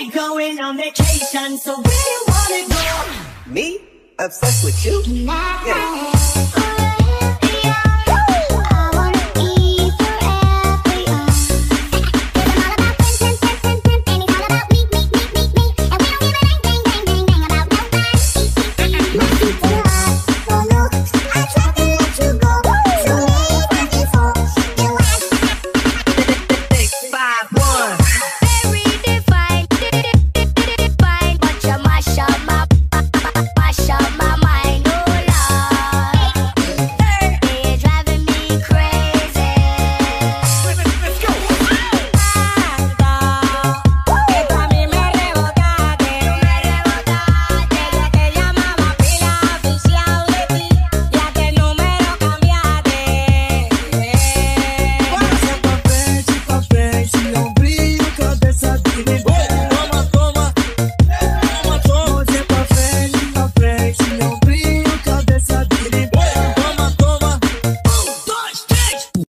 We going on vacation, so where you wanna go? Me? Obsessed with you? Yeah.